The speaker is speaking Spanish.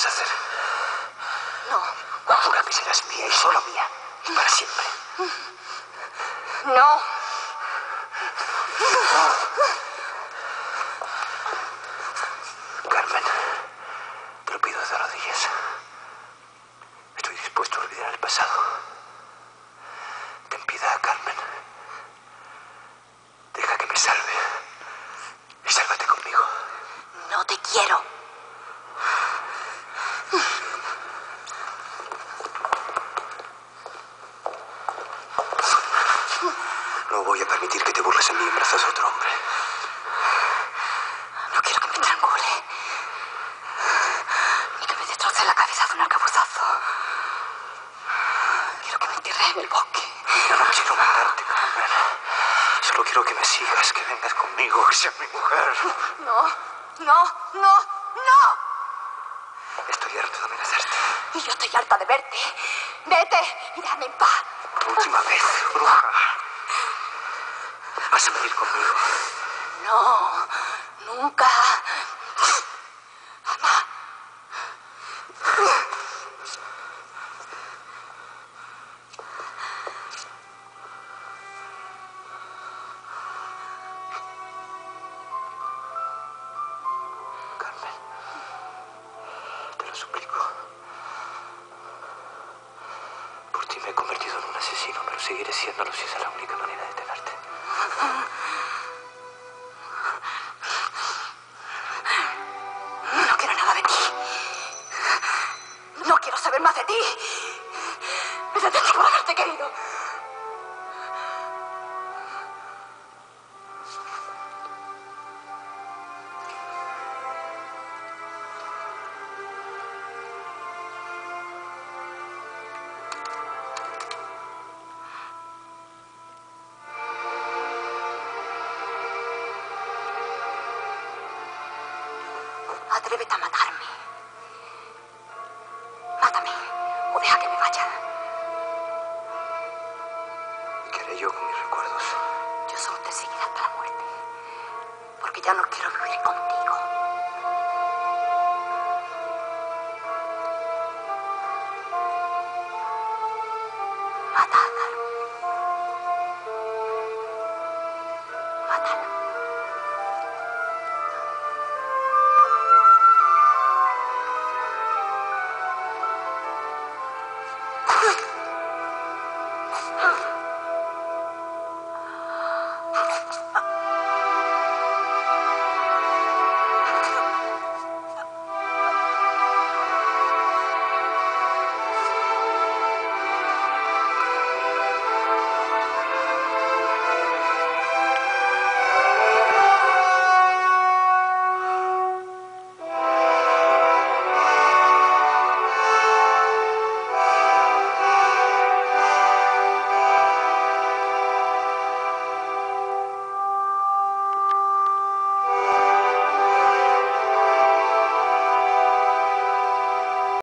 Volverás a hacer. No. Jura que serás mía y solo mía. Y para siempre. No. Carmen, te lo pido de rodillas. Estoy dispuesto a olvidar el pasado. Ten piedad, Carmen. Deja que me salve. Y sálvate conmigo. No te quiero. No voy a permitir que te burles en mí en brazos de otro hombre. No quiero que me estrangule. Ni que me destroce la cabeza de un arcabuzazo. Quiero que me entierre en el bosque. Yo no quiero matarte, Carmen. Solo quiero que me sigas, que vengas conmigo, que seas mi mujer. No, no, no, no. Estoy harto de amenazarte. Y yo estoy harta de verte. Vete y déjame en paz. Por última vez, bruja. Vas a venir conmigo. No, nunca. Jamás. Carmen. Te lo suplico. Por ti me he convertido en un asesino, pero seguiré siéndolo si esa es la única manera de tenerte. Quiero saber más de ti. Me detesto por haberte querido. Atrévete a matarme. ¿Qué haré yo con mis recuerdos? Yo solo te seguiré hasta la muerte. Porque ya no quiero vivir contigo.